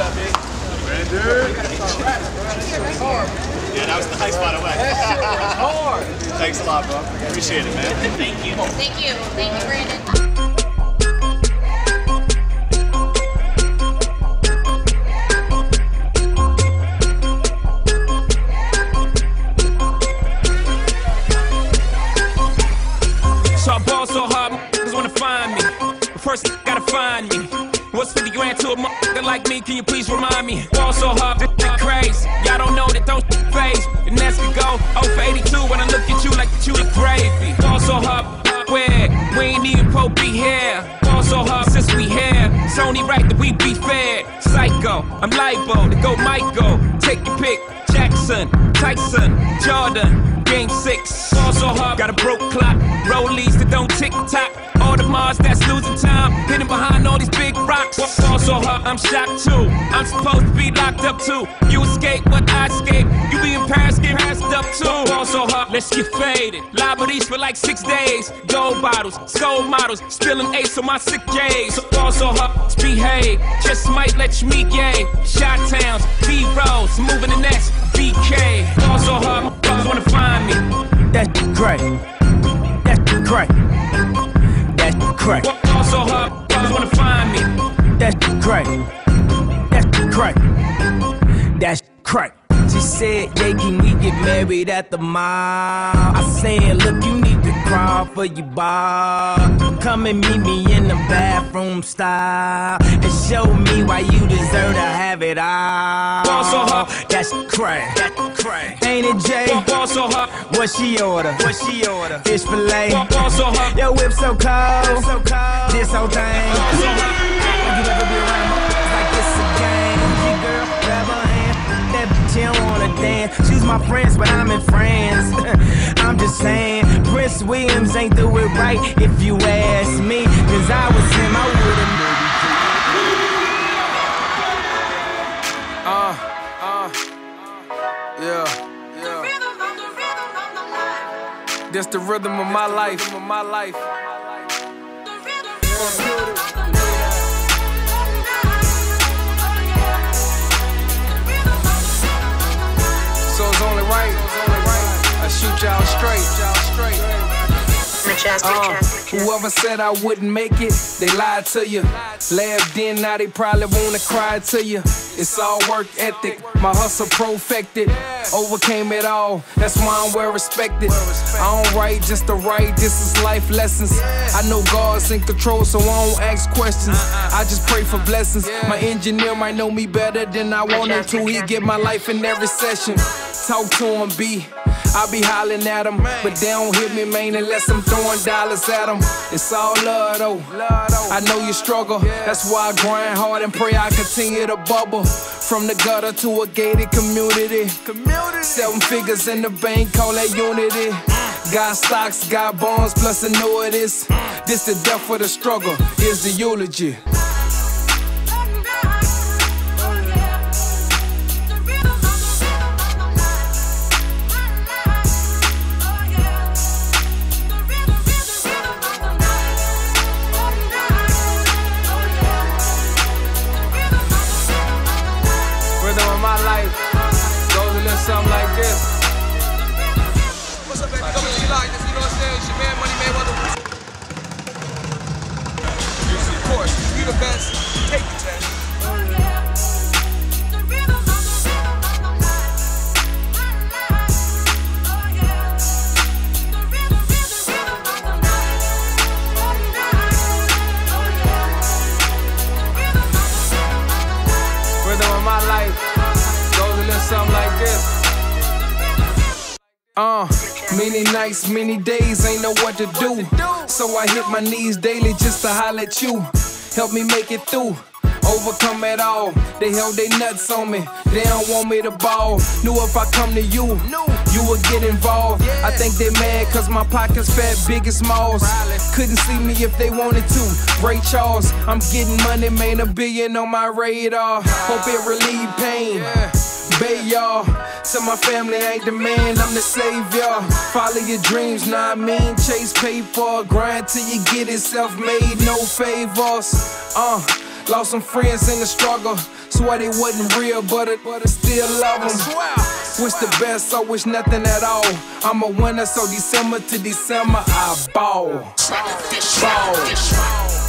up, big? Brandon. Yeah, that was nice, by the way. hard. Thanks a lot, bro. Appreciate it, man. Thank you. Thank you. Thank you, Brandon. So I ball so hard, niggas wanna find me. But first, gotta find me. What's 50 grand to a motherfucker like me? Can you please remind me? Ball so hard, shit crazy. Y'all don't know that don't phase. And next we go 0 for 82 when I look at you like you the gravy. Ball so hard, where we ain't even po be here. Ball so hard since we here. It's only right that we be fair. Psycho, I'm libo to go Michael. Take your pick. Jackson, Tyson, Jordan, Game six. Ball so hard, got a broke clock. Rollies that don't tick tock. Audemars that's losing time, hidden behind all these big rocks. Ball so hard, I'm shocked too. I'm supposed to be locked up too. You escape, but I escape. You be in Paris, get passed up too. Ball so hard, let's get faded. Liberties for like six days. Gold bottles, soul models, spilling ace on my sick days. So ball so hard, let's behave. Just might let you meet gay. Shot towns, B rolls, moving the next BK. Ball so hard, my brothers wanna find me. That's great. That's great. That's great. Ball so hard, brothers wanna find me. That's great. That's great. That's great. She said, yeah, can we get married at the mall? I said, look, you need to crawl for your bar. Come and meet me in the bathroom style and show me why you deserve to have it all. Ball so. That's crack. That's crack. Ain't it, Jay? Ball so hard, What she order? What she order? Fish fillet. ball so hard. Yo, whip so cold. So cold. This whole thing. So hard. You never be around like this again. Don't wanna dance. She's my friends, but I'm in France. I'm just saying, Prince Williams ain't do it right if you ask me. Cause I was him, I would've Uh, uh, yeah, yeah. This the rhythm of my life, of my life. Shoot y'all straight. Uh, whoever said I wouldn't make it, they lied to you. Laughed then, now they probably wanna cry to you. It's all work ethic, my hustle perfected. Overcame it all, that's why I'm well respected. I don't write just to write, this is life lessons. I know God's in control, so I don't ask questions. I just pray for blessings. My engineer might know me better than I want him to. He get my life in every session. Talk to him, B. I be hollering at them, but they don't hit me, man, unless I'm throwing dollars at them. It's all love, though. I know you struggle, that's why I grind hard and pray I continue to bubble. From the gutter to a gated community. Seven figures in the bank, call that unity. Got stocks, got bonds, plus annuities. This the death for the struggle, here's the eulogy. Life goes a little something like this. What's up, baby? Coming to like this, you know what I'm saying? It's your man, Money Mayweather. Of course, you the best. Take the test. My life little something like this. Uh, many nights, many days, ain't know what to do. So I hit my knees daily just to holler at you. Help me make it through. Overcome it all. They held they nuts on me. They don't want me to ball. Knew if I come to you, you would get involved. I think they mad cause my pockets fat, big and smalls. Couldn't see me if they wanted to. Ray Charles, I'm getting money, man, a billion on my radar. Hope it relieve pain. Bay y'all, to my family, I ain't the man, I'm the savior. Follow your dreams, what I mean? Chase paper, grind till you get it self made, no favors. Uh, Lost some friends in the struggle. Swear they wasn't real, but I, but I still love them. Wish the best, so wish nothing at all. I'm a winner, so December to December, I ball. Ball.